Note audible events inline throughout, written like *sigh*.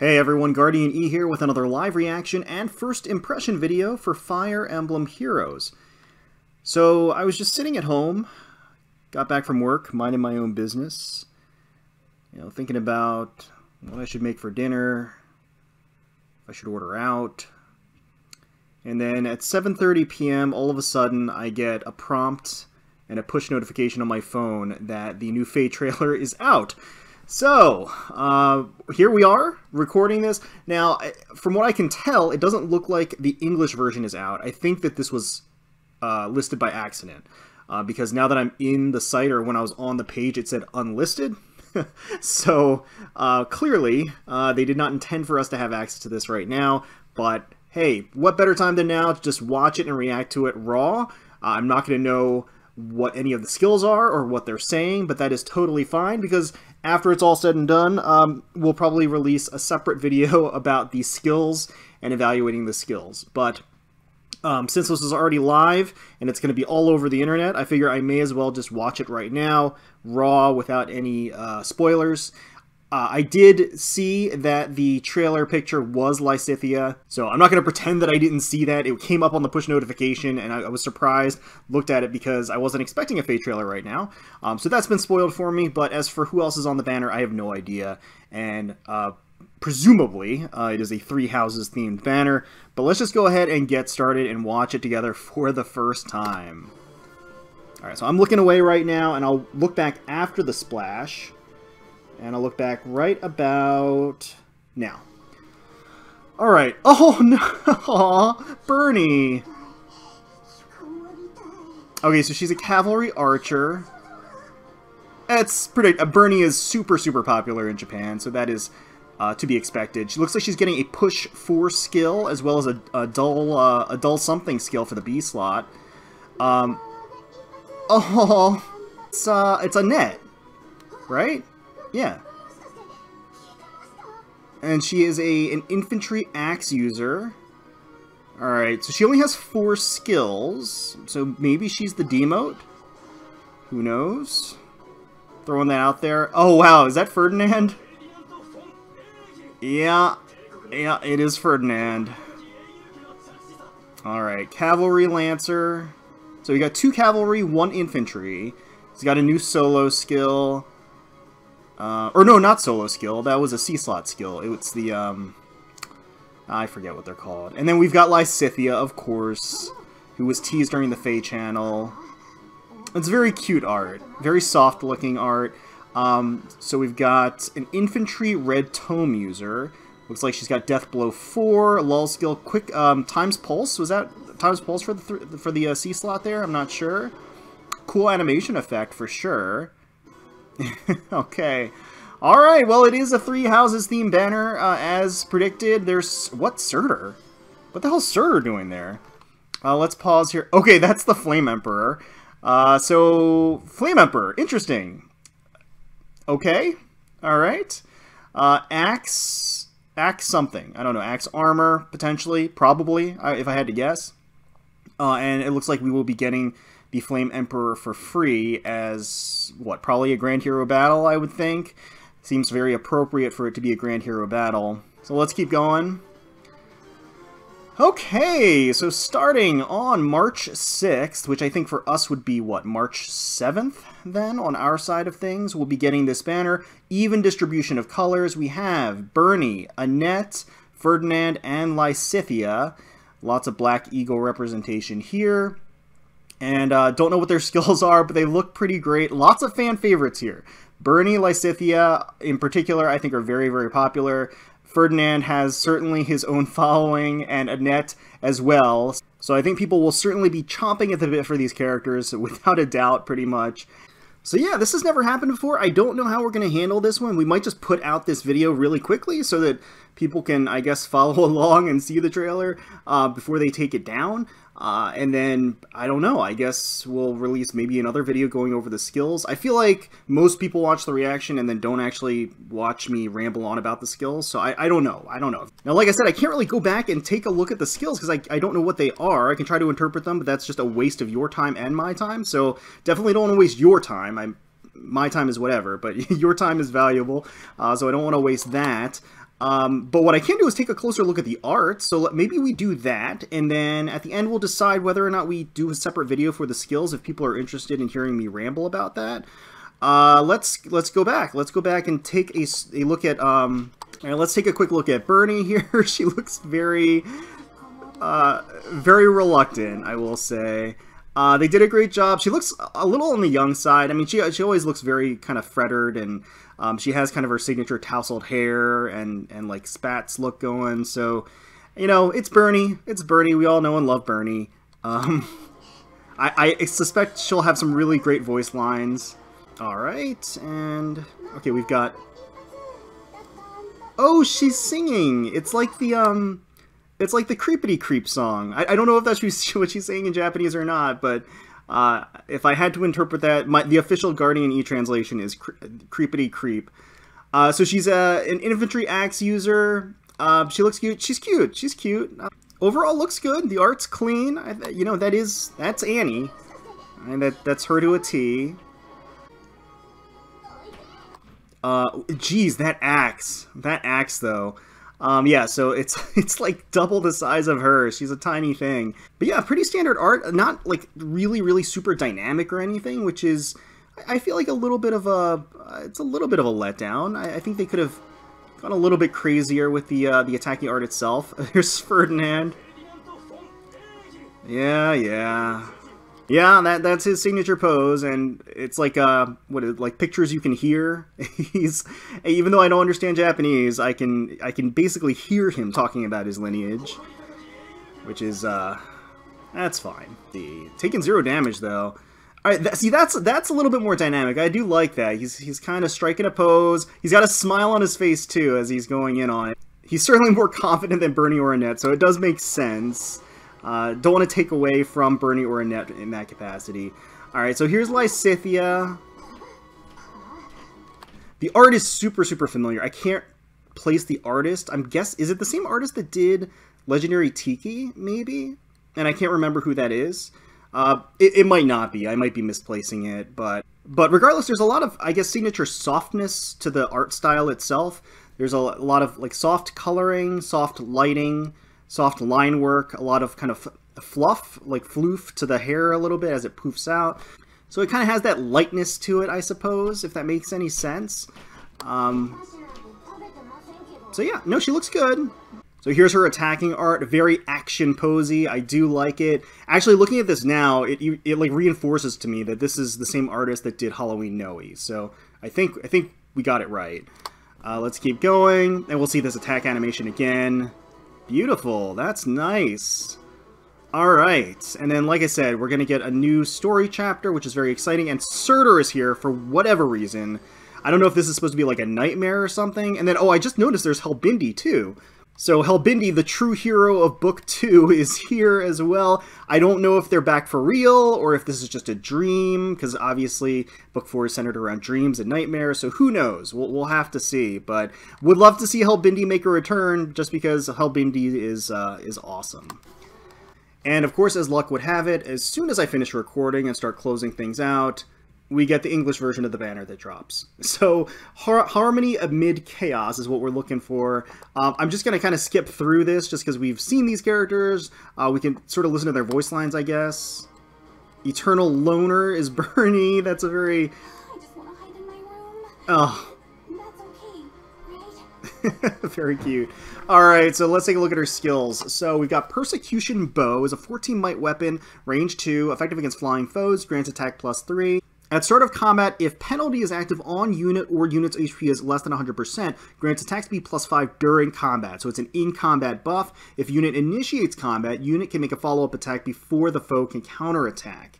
Hey everyone, Guardian E here with another live reaction and first impression video for Fire Emblem Heroes. So, I was just sitting at home, got back from work, minding my own business, you know, thinking about what I should make for dinner, if I should order out. And then at 7.30 p.m., all of a sudden, I get a prompt and a push notification on my phone that the new FEH trailer *laughs* is out. So, uh, here we are, recording this. Now, from what I can tell, it doesn't look like the English version is out. I think that this was uh, listed by accident, uh, because now that I'm in the site, or when I was on the page, it said unlisted. *laughs* so, uh, clearly, uh, they did not intend for us to have access to this right now, but hey, what better time than now to just watch it and react to it raw? Uh, I'm not going to know what any of the skills are or what they're saying, but that is totally fine because after it's all said and done, um, we'll probably release a separate video *laughs* about the skills and evaluating the skills. But um, since this is already live and it's going to be all over the internet, I figure I may as well just watch it right now, raw, without any uh, spoilers. Uh, I did see that the trailer picture was Lysithea, so I'm not going to pretend that I didn't see that. It came up on the push notification, and I, I was surprised, looked at it because I wasn't expecting a FEH trailer right now. Um, so that's been spoiled for me, but as for who else is on the banner, I have no idea. And uh, presumably, uh, it is a Three Houses themed banner. But let's just go ahead and get started and watch it together for the first time. Alright, so I'm looking away right now, and I'll look back after the splash. And I'll look back right about now. Alright. *laughs* Oh, no! Aww, *laughs* Bernie! Okay, so she's a cavalry archer. That's pretty... Uh, Bernie is super, super popular in Japan, so that is uh, to be expected. She looks like she's getting a push 4 skill, as well as a, a dull uh, a dull something skill for the B slot. Um, *laughs* oh, it's, uh, it's Annette, right? Yeah. And she is a an infantry axe user. Alright, so she only has four skills, so maybe she's the demote? Who knows? Throwing that out there. Oh wow, is that Ferdinand? Yeah, yeah, it is Ferdinand. Alright, Cavalry Lancer. So we got two Cavalry, one Infantry. He's got a new solo skill. Uh, or no, not solo skill. That was a C-slot skill. It's the, um... I forget what they're called. And then we've got Lysithea, of course, who was teased during the FEH channel. It's very cute art. Very soft-looking art. Um, so we've got an infantry red tome user. Looks like she's got Death Blow 4, lull skill, quick um, times pulse. Was that times pulse for the th for the uh, C slot there? I'm not sure. Cool animation effect for sure. *laughs* okay. Alright, well, it is a Three Houses theme banner, uh, as predicted. There's... What's Surtr? What the hell's Surtr doing there? Uh, let's pause here. Okay, that's the Flame Emperor. Uh, so, Flame Emperor, interesting. Okay, alright. Uh, axe... Axe something. I don't know, axe armor, potentially, probably, if I had to guess. Uh, and it looks like we will be getting the Flame Emperor for free as, what, probably a Grand Hero battle, I would think. Seems very appropriate for it to be a Grand Hero battle. So let's keep going. Okay, so starting on March 6th, which I think for us would be, what, March 7th then, on our side of things, we'll be getting this banner. Even distribution of colors. We have Bernie, Annette, Ferdinand, and Lysithea. Lots of Black Eagle representation here. And uh, don't know what their *laughs* skills are, but they look pretty great. Lots of fan favorites here. Bernie Lysithea, in particular, I think are very, very popular. Ferdinand has certainly his own *laughs* following, and Annette as well. So I think people will certainly be chomping at the bit for these characters, *laughs* without a doubt, pretty much. So yeah, this has never happened before. I don't know how we're going to handle this one. We might just put out this video really quickly so that people can, I guess, follow along and see the trailer uh, before they take it down. Uh, and then, I don't know, I guess we'll release maybe another video going over the skills. I feel like most people watch the reaction and then don't actually watch me ramble on about the skills, so I, I don't know. I don't know. Now, like I said, I can't really go back and take a look at the skills because I, I don't know what they are. I can try to interpret them, but that's just a waste of your time and my time, so definitely don't want to waste your time. I'm my time is whatever, but *laughs* your time is valuable, uh, so I don't want to waste that. Um, but what I can do is take a closer look at the art, so maybe we do that, and then at the end we'll decide whether or not we do a separate video for the skills if people are interested in hearing me ramble about that. Uh, let's let's go back. Let's go back and take a, a look at. Um, let's take a quick look at Bernie *laughs* here. she looks very, uh, very reluctant. I will say. Uh, they did a great job. She looks a little on the young side. I mean, she she always looks very kind of fretted, and um, she has kind of her signature tousled hair and and like spats look going. So, you know, it's Bernie. It's Bernie. We all know and love Bernie. Um, *laughs* I, I suspect she'll have some really great voice lines. All right, and okay, we've got. Oh, she's singing. It's like the um, it's like the creepity creep song. I, I don't know if that's *laughs* what she's saying in Japanese or not, but uh, if I had to interpret that, my, the official Guardian E translation is cre creepity creep. Uh, so she's a, an infantry axe user. Uh, she looks cute. She's cute. She's cute. Uh, overall, looks good. The art's clean. I, you know that is that's Annie, and that that's her to a T. Uh, geez, that axe. That axe, though. Um, yeah, so it's *laughs* it's like double the size of her. She's a tiny thing. But yeah, pretty standard art. Not like really, really super dynamic or anything, which is, I feel like a little bit of a, it's a little bit of a letdown. I, I think they could have gone a little bit crazier with the uh, the attacking art itself. *laughs* There's Ferdinand. Yeah, yeah. Yeah, that that's his signature pose, and it's like uh, what like pictures you can hear. *laughs* He's even though I don't understand Japanese, I can I can basically hear him talking about his lineage, which is uh, that's fine. The taking zero damage though. All right, see that's that's a little bit more dynamic. I do like that. He's he's kind of striking a pose. He's got a smile on his face too as he's going in on it. He's certainly more *laughs* confident than Bernie or Annette, so it does make sense. Uh, don't want to take away from Bernie or Annette in that capacity. Alright, so here's Lysithea. The art is super, super familiar. I can't place the artist. I'm guess is it the same artist that did Legendary Tiki, maybe? And I can't remember who that is. Uh, it, it might not be. I might be misplacing it, but but regardless, there's a lot of I guess signature softness to the art style itself. There's a lot of like soft coloring, soft lighting soft line work, a lot of kind of fluff, like floof to the hair a little bit as it poofs out. So it kind of has that lightness to it, I suppose, if that makes any sense. Um, so yeah, no, she looks good. So here's her attacking art, very action posy. I do like it. Actually, looking at this now, it, it like reinforces to me that this is the same artist that did Halloween Noe. So I think I think we got it right. Uh, let's keep going, and we'll see this attack animation again. Beautiful. That's nice. Alright, and then like I said, we're going to get a new story chapter, which is very exciting, and Surtr is here for whatever reason. I don't know if this is supposed to be like a nightmare or something, and then, oh, I just noticed there's Helbindi too. So Helbindi, the true hero of Book 2, *laughs* is here as well. I don't know if they're back for real or if this is just a dream, because obviously Book 4 is centered around dreams and nightmares, so who knows? We'll, we'll have to see. But would love to see Helbindi make a return, just because Helbindi is, uh, is awesome. And of course, as luck would have it, as soon as I finish recording and start closing things out, we get the English version of the banner that drops. *laughs* So har harmony amid chaos is what we're looking for. Um, I'm just going to kind of skip through this just because we've seen these characters. Uh, we can sort of listen to their voice lines, I guess. Eternal Loner is *laughs* Bernie. That's a very... I just want to hide in my room. Oh. Okay, right? *laughs* Very cute. Alright, so let's take a look at her skills. So we've got Persecution Bow is a 14 might weapon, range 2, effective against flying foes, grants attack plus 3. At start of combat, if penalty is active on unit or unit's HP is less than 100%, grants attack speed plus 5 during combat. So it's an in-combat buff. If unit initiates combat, unit can make a follow-up attack before the foe can counterattack.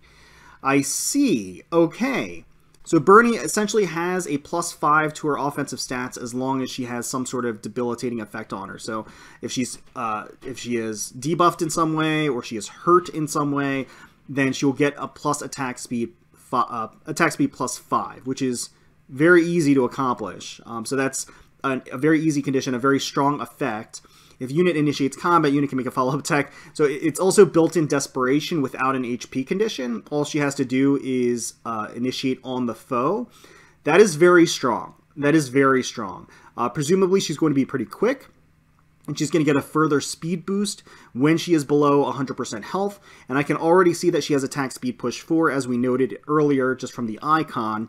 I see. Okay. So Bernie essentially has a plus 5 to her offensive stats as long as she has some sort of debilitating effect on her. So if she's uh, if she is debuffed in some way or she is hurt in some way, then she'll get a plus attack speed uh, attack speed plus 5, which is very easy to accomplish. Um, so that's a, a, very easy condition, a very strong effect. If unit initiates combat, unit can make a follow-up *laughs* attack. So it's also built-in desperation without an HP condition. All she has to do is uh, initiate on the foe. That is very strong. That is very strong. Uh, presumably, she's going to be pretty quick, and she's going to get a further speed boost when she is below 100% health. And I can already see that she has attack speed push 4, as we noted earlier just from the icon,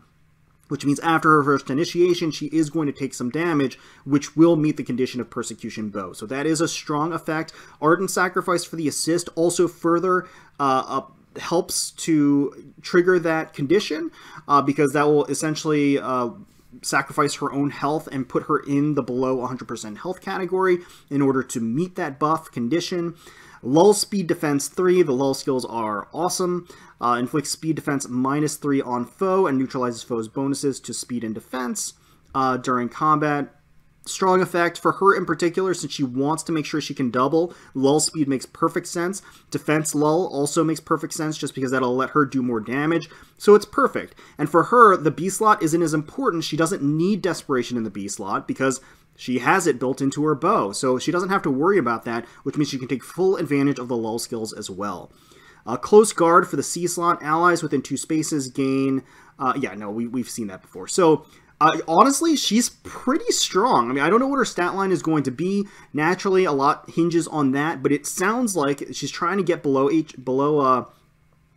which means after her first initiation, she is going to take some damage, which will meet the condition of Persecution Bow. So that is a strong effect. Ardent Sacrifice for the assist also further uh, up helps to trigger that condition uh, because that will essentially uh, sacrifice her own health and put her in the below 100% health category in order to meet that buff condition. Lull Speed Defense 3, the lull skills are awesome. Uh, inflicts speed defense minus 3 on foe and neutralizes foe's bonuses to speed and defense uh, during combat strong effect for her in particular since she wants to make sure she can double lull speed makes perfect sense defense lull also makes perfect sense just because that'll let her do more damage so it's perfect and for her the b slot isn't as important she doesn't need desperation in the b slot because she has it built into her bow so she doesn't have to worry about that which means she can take full advantage of the lull skills as well uh, close guard for the C slot. Allies within two spaces gain. Uh, yeah, no, we, we've seen that before. So uh, honestly, she's pretty strong. I mean, I don't know what her stat line is going to be. Naturally, a lot hinges on that, but it sounds like she's trying to get below H below uh,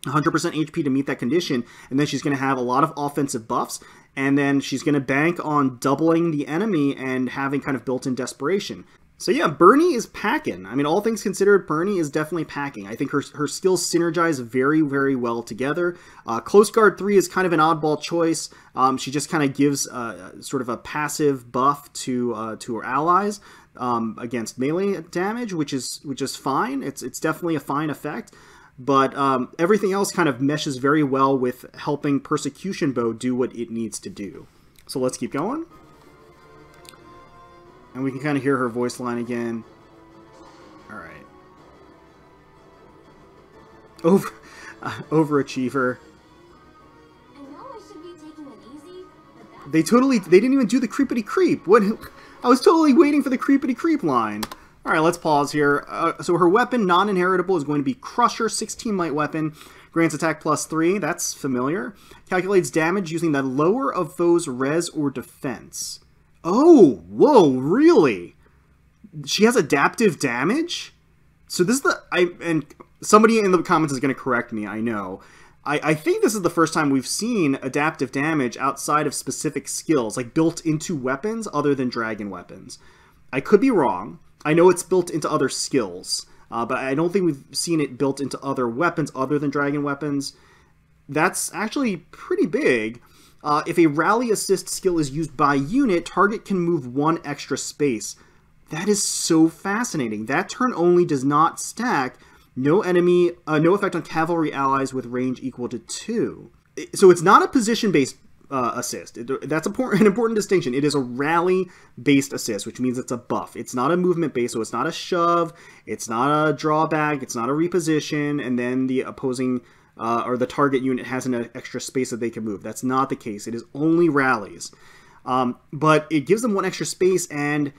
100% HP to meet that condition, and then she's going to have a lot of offensive buffs, and then she's going to bank on doubling the enemy and having kind of built-in desperation. So yeah, Bernie is packing. I mean, all things considered, Bernie is definitely packing. I think her, her skills synergize very, very well together. Uh, Close Guard 3 is kind of an oddball choice. Um, she just kind of gives uh, sort of a passive buff to uh, to her allies um, against melee damage, which is which is fine. It's it's definitely a fine effect. But um, everything else kind of meshes very well with helping Persecution Bow do what it needs to do. So let's keep going. And we can kind of hear her voice line again. Alright. Over, uh, *laughs* overachiever. They totally, they didn't even do the creepity creep. What? I was totally waiting for the creepity creep line. All right, let's pause here. Uh, so her weapon, non-inheritable, is going to be Crusher, 16 might weapon. Grants attack plus 3, that's familiar. Calculates damage using the lower of foe's res or defense. Oh, whoa, really? She has adaptive damage? So this is the I and somebody in the comments is going to correct me. I know. I, I think this is the first time we've seen adaptive damage outside of specific skills, like built into weapons other than dragon weapons. I could be wrong. I know it's built into other skills, uh, but I don't think we've seen it built into other weapons other than dragon weapons. That's actually pretty big. Uh, if a rally assist skill is used by unit, target can move one extra space. That is so fascinating. That turn only does not stack. No enemy, uh, no effect on cavalry allies with range equal to two. So it's not a position-based uh, assist. It, that's *laughs* an important distinction. It is a rally-based assist, which means it's a buff. It's not a movement-based, so it's not a shove, it's not a drawback, it's not a reposition, and then the opposing uh, or the target unit has an extra space that they can move. That's not the case. It is only rallies. Um, but it gives them one extra space, and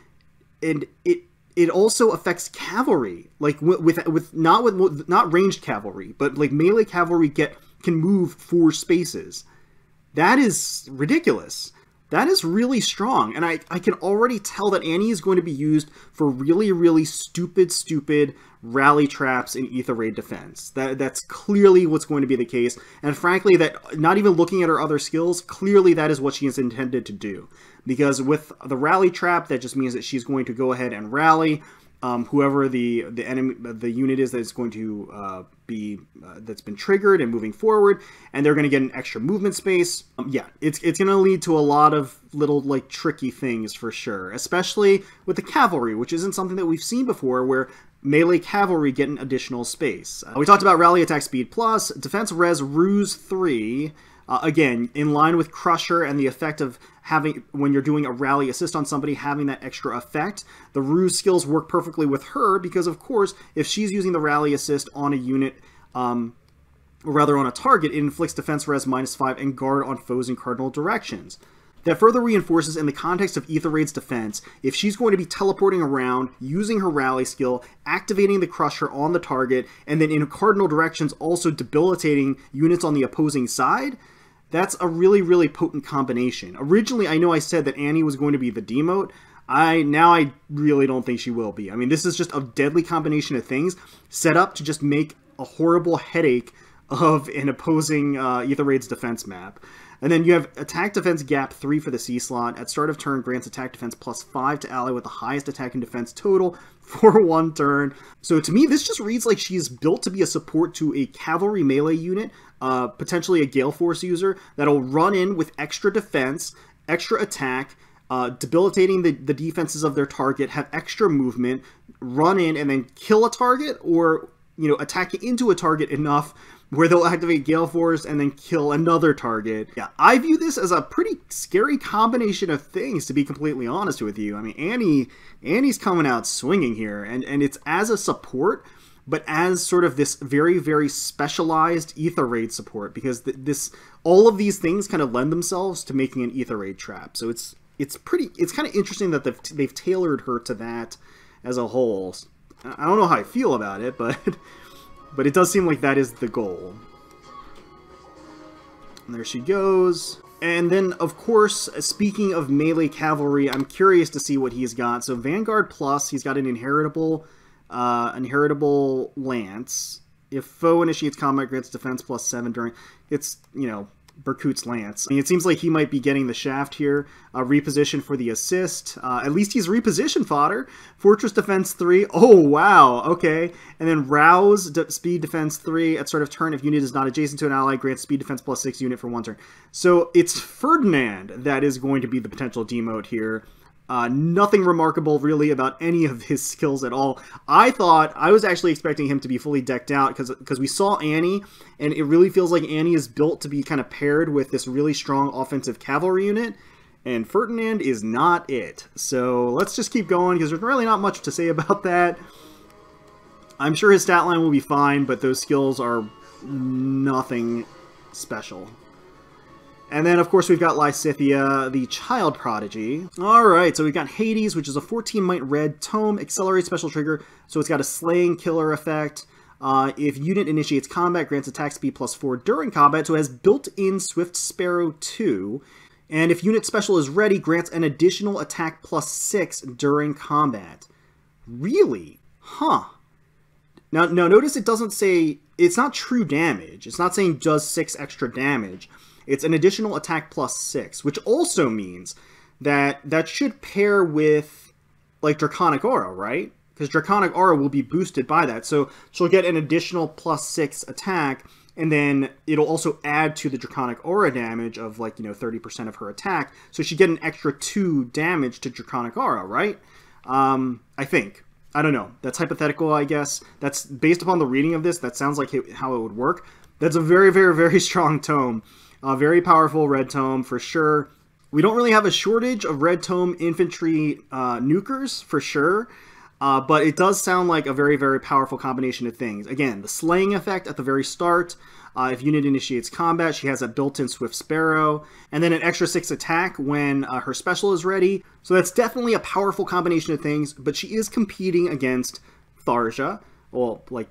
and it it also affects cavalry, like with with, with not with not ranged cavalry, but like melee cavalry get can move four spaces. That is ridiculous. That is really strong, and I, I can already tell that Annie is going to be used for really, really stupid, stupid rally traps in Aether Raid defense. That That's clearly what's going to be the case, and frankly, that not even looking at her other skills, clearly that is what she is intended to do. Because with the rally trap, that just means that she's going to go ahead and rally, um, whoever the the enemy the unit is that is going to uh, be uh, that's been triggered and moving forward, and they're going to get an extra movement space. Um, yeah, it's it's going to lead to a lot of little like tricky things for sure, especially with the cavalry, which isn't something that we've seen before, where melee cavalry get an additional space. Uh, we talked about rally attack speed plus defense res ruse three. Uh, again, in line with Crusher and the effect of having, when you're doing a rally assist on somebody, having that extra effect. The ruse skills work perfectly with her because, of course, if she's using the rally assist on a unit, um, or rather on a target, it inflicts defense res minus 5 and guard on foes in cardinal directions. That further reinforces in the context of Aether Raid's defense, if she's going to be teleporting around, using her rally skill, activating the Crusher on the target, and then in cardinal directions also debilitating units on the opposing side, that's a really, really potent combination. Originally, I know I said that Annie was going to be the demote. I now I really don't think she will be. I mean, this is just a deadly combination of things set up to just make a horrible headache of an opposing uh, Aether Raid's defense map. And then you have attack defense gap 3 for the C slot. At start of turn, grants attack defense plus 5 to ally with the highest attack and defense total *laughs* for one turn. So to me, this just reads like she's built to be a support to a cavalry melee unit, uh, potentially a Gale Force user, that'll run in with extra defense, extra attack, uh, debilitating the, the defenses of their target, have extra movement, run in and then kill a target, or you know attack into a target enough where they'll activate Gale Force and then kill another target. Yeah, I view this as a pretty scary combination of things, to be completely honest with you. I mean, Annie, Annie's coming out swinging here, and, and it's as a support, but as sort of this very, very specialized Aether Raid support, because th- this all of these things kind of lend themselves to making an Aether Raid trap. So it's it's pretty, it's kind of interesting that they've, they've tailored her to that as a whole. I don't know how I feel about it, but... *laughs* But it does seem like that is the goal. And there she goes. And then, of course, speaking of melee cavalry, I'm curious to see what he's got. So Vanguard Plus, he's got an inheritable, uh, inheritable lance. If foe initiates combat, grants defense plus seven during. It's you know Berkut's lance. I mean, it seems like he might be getting the shaft here. Uh, reposition for the assist. Uh, at least he's reposition fodder. Fortress defense 3. Oh, wow. Okay. And then rouse de speed defense 3 at start of turn. If unit is not adjacent to an ally, grants speed defense plus 6 unit for one turn. So it's Ferdinand that is going to be the potential demote here. Uh, nothing remarkable really about any of his skills at all. I thought I was actually expecting him to be fully decked out because because we saw Annie and it really feels like Annie is built to be kind of paired with this really strong offensive cavalry unit. And Ferdinand is not it. So let's just keep going because there's really not much to say *laughs* about that. I'm sure his stat line will be fine, but those skills are nothing special. And then, of course, we've got Lysithea, the Child Prodigy. Alright, so we've got Hades, which is a 14 might red tome, accelerate special trigger, so it's got a slaying killer effect. Uh, if unit initiates combat, grants attack speed plus 4 during combat, so it has built-in Swift Sparrow 2. And if unit special is ready, grants an additional attack plus 6 during combat. Really? Huh. Now, now notice it doesn't say, it's not true damage. It's not saying does 6 extra damage. It's an additional attack plus 6, which also means that that should pair with, like, Draconic Aura, right? Because Draconic Aura will be boosted by that. So she'll get an additional plus 6 attack, and then it'll also add to the Draconic Aura damage of, like, you know, 30% of her attack. So she'd get an extra 2 damage to Draconic Aura, right? Um, I think. I don't know. That's hypothetical, I guess. That's based upon the reading of this. That sounds like how it would work. That's a very, very, very *laughs* strong tome. A very powerful red tome for sure. We don't really have a shortage of red tome infantry uh, nukers for sure. Uh, but it does sound like a very, very powerful combination of things. Again, the slaying effect at the very start. Uh, if unit initiates combat, she has a built-in Swift Sparrow, and then an extra 6 attack when uh, her special is ready. So that's definitely a powerful combination of things, but she is competing against Tharja, well, like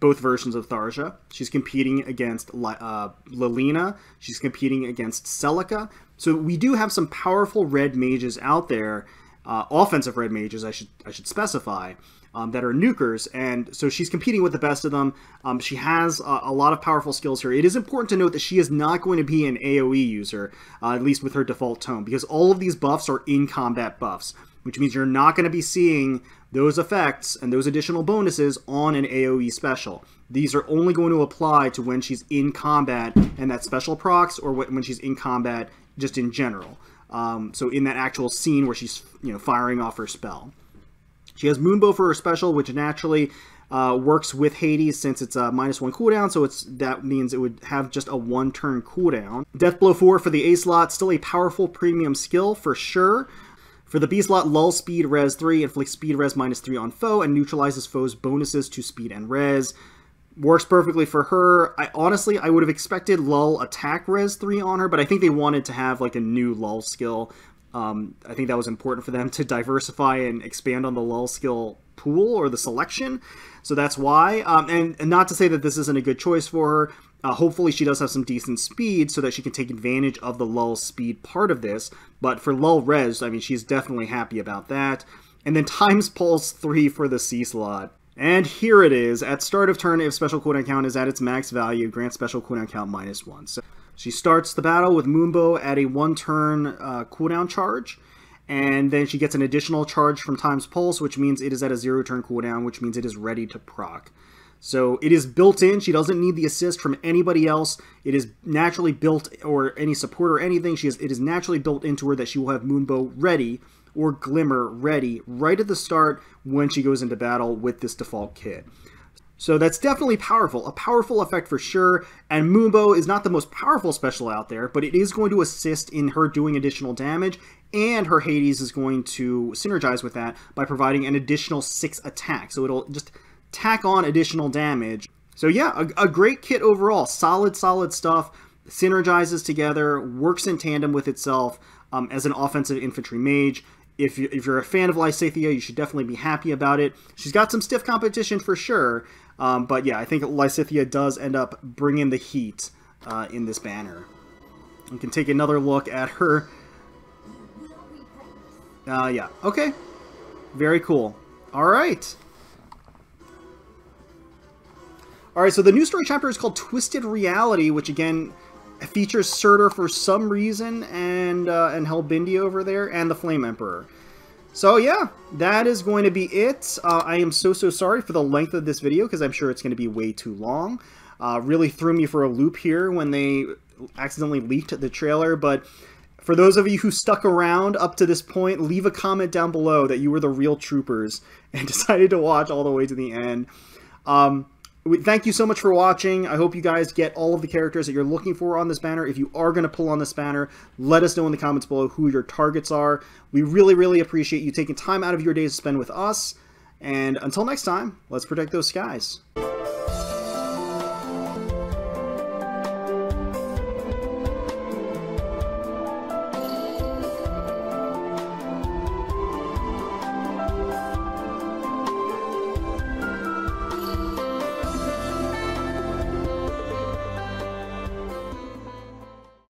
both versions of Tharja. She's competing against uh, Lilina. She's competing against Celica. So we do have some powerful red mages out there, uh, offensive red mages, I should I should specify, um, that are nukers, and so she's competing with the best of them. Um, she has a, a, lot of powerful skills here. It is important to note that she is not going to be an AOE user, uh, at least with her default tome, because all of these buffs are in combat buffs, which means you're not going to be seeing those effects and those additional bonuses on an AoE special. These are only going to apply to when she's in combat and that special procs or when she's in combat just in general. Um, so in that actual scene where she's you know firing off her spell. She has Moonbow for her special, which naturally uh, works with Hades since it's a minus one cooldown, so it's that means it would have just a one turn cooldown. Deathblow 4 for the A slot, still a powerful premium skill for sure. For the B slot, lull speed res 3, inflicts speed res minus 3 on foe, and neutralizes foe's bonuses to speed and res. Works perfectly for her. I honestly I would have expected lull attack res 3 on her, but I think they wanted to have like a new lull skill. Um, I think that was important for them to diversify and expand on the lull skill pool or the selection. So that's why. Um, and, and, not to say that this isn't a good choice for her, Uh, hopefully she does have some decent speed so that she can take advantage of the lull speed part of this. But for lull res, I mean, she's definitely happy about that. And then times pulse 3 for the C slot. And here it is. At start of turn, if special cooldown count is at its max value, grant special cooldown count minus 1. So she starts the battle with Moonbow at a one-turn uh, cooldown charge. And then she gets an additional charge from Times Pulse, which means it is at a zero-turn cooldown, which means it is ready to proc. So it is built in. She doesn't need the assist from anybody else. It is naturally built, or any support or anything. She has, it is naturally built into her that she will have Moonbow ready or Glimmer ready right at the start when she goes into battle with this default kit. So that's definitely powerful, a powerful effect for sure, and Moonbow is not the most powerful special out there, but it is going to assist in her doing additional damage, and her Hades is going to synergize with that by providing an additional 6 attack. So it'll just tack on additional damage. So yeah, a, a, great kit overall. Solid, solid stuff. Synergizes together, works in tandem with itself um, as an offensive infantry mage. If, you, if you're a fan of Lysithea, you should definitely be happy about it. She's got some stiff competition for sure, um, but yeah, I think Lysithea does end up bringing the heat uh, in this banner. We can take another look at her. Uh, yeah, okay. Very cool. All right. Alright, so the new story chapter is called Twisted Reality, which again features Surtr for some reason, and uh, and Helbindi over there, and the Flame Emperor. So yeah, that is going to be it. Uh, I am so, so sorry for the length of this video, because I'm sure it's going to be way too long. Uh, really threw me for a loop here when they accidentally leaked the trailer, but for those of you who stuck around up to this point, leave a comment down below that you were the real troopers *laughs* and decided to watch all the way to the end. Um, thank you so much for watching. I hope you guys get all of the characters that you're looking for on this banner. If you are going to pull on this banner, let us know in the comments below who your targets are. We really, really appreciate you taking time out of your day to spend with us. And until next time, let's protect those skies.